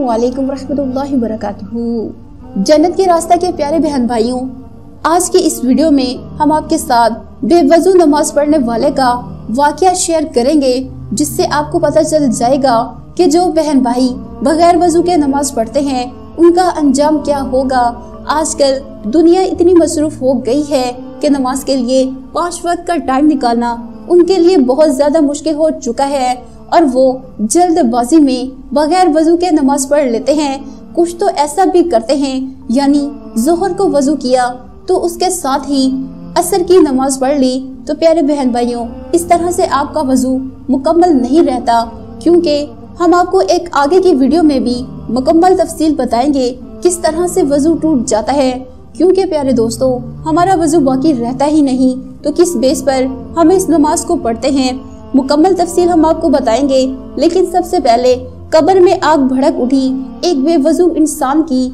वालेकुम रहमतुल्लाहि वबरकातुहू। जन्नत के रास्ता के प्यारे बहन भाइयों, आज की इस वीडियो में हम आपके साथ बेवजू नमाज़ पढ़ने वाले का वाकया शेयर करेंगे, जिससे आपको पता चल जाएगा कि जो बहन भाई बगैर वज़ू के नमाज़ पढ़ते हैं, उनका अंजाम क्या होगा। आजकल दुनिया इतनी मसरूफ हो गई है कि नमाज़ के लिए पाँच वक्त का टाइम निकालना उनके लिए बहुत ज़्यादा मुश्किल हो चुका है। और वो जल्दबाजी में बगैर वज़ू के नमाज़ पढ़ लेते हैं। कुछ तो ऐसा भी करते हैं, यानी जोहर को वज़ू किया तो उसके साथ ही असर की नमाज़ पढ़ ली। तो प्यारे बहन भाइयों, इस तरह से आपका वज़ू मुकम्मल नहीं रहता, क्योंकि हम आपको एक आगे की वीडियो में भी मुकम्मल तफसील बताएँगे किस तरह से वज़ू टूट जाता है। क्योंकि प्यारे दोस्तों, हमारा वज़ू बाकी रहता ही नहीं तो किस बेस पर हम इस नमाज़ को पढ़ते हैं? मुकम्मल तफसील हम आपको बताएँगे, लेकिन सबसे पहले कब्र में आग भड़क उठी एक बेवजू इंसान की,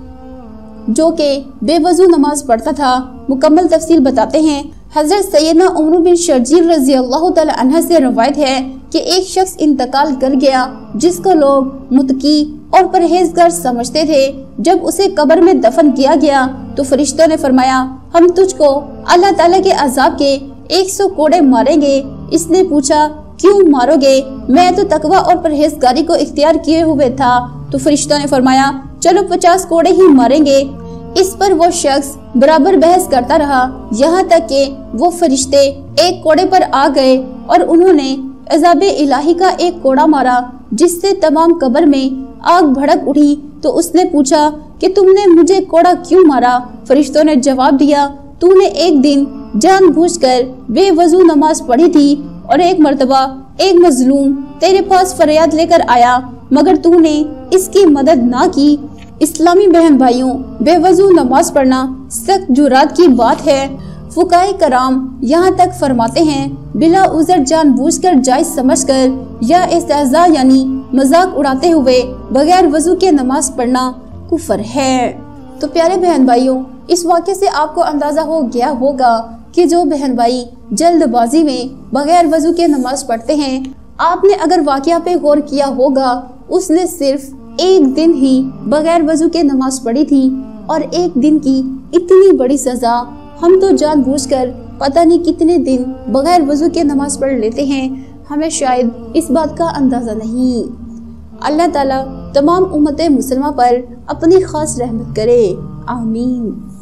जो के बेवजू नमाज़ पढ़ता था। मुकम्मल तफसील बताते हैं, हज़रत सैदना उमर बिन शर्जील रज़ी अल्लाह से रवायत है कि एक शख्स इंतकाल कर गया, जिसको लोग मुतकी और परहेजगार समझते थे। जब उसे कब्र में दफन किया गया तो फरिश्तों ने फरमाया, हम तुझको अल्लाह ताला के अजाब के 100 कोड़े मारेंगे। इसने पूछा, क्यों मारोगे? मैं तो तकवा और परहेजगारी को इख्तियार किए हुए था। तो फरिश्तों ने फरमाया, चलो पचास कोड़े ही मारेंगे। इस पर वो शख्स बराबर बहस करता रहा। यहाँ तक कि वो फरिश्ते एक कोड़े पर आ गए और उन्होंने अजाब इलाही का एक कोड़ा मारा, जिससे तमाम कबर में आग भड़क उठी। तो उसने पूछा कि, तुमने मुझे कोड़ा क्यों मारा? फरिश्तों ने जवाब दिया तूने एक दिन जानबूझकर बेवजू नमाज़ पढ़ी थी और एक मरतबा, एक मजलूम तेरे पास फरियाद लेकर आया, मगर तूने इसकी मदद ना की। इस्लामी बहन भाइयों, बेवजू नमाज़ पढ़ना सख्त जुरात की बात है। फुकाए कराम यहाँ तक फरमाते हैं, बिला उजर जान बूझ कर जायज़ समझ कर या एस्तेजा यानी मज़ाक उड़ाते हुए बगैर वज़ू के नमाज़ पढ़ना कुफर है। तो प्यारे बहन भाइयों, इस वाक्य से आपको अंदाज़ा हो गया होगा कि जो बहन भाई जल्दबाजी में बगैर वज़ू के नमाज़ पढ़ते हैं, आपने अगर वाकया पे गौर किया होगा, उसने सिर्फ़ एक दिन ही बगैर वज़ू के नमाज़ पढ़ी थी और एक दिन की इतनी बड़ी सजा हम तो जानबूझकर पता नहीं कितने दिन बगैर वज़ू के नमाज़ पढ़ लेते हैं, हमें शायद इस बात का अंदाज़ा नहीं। अल्लाह ताला तमाम उम्मत मुसलमान पर अपनी खास रहमत करे। आमीन।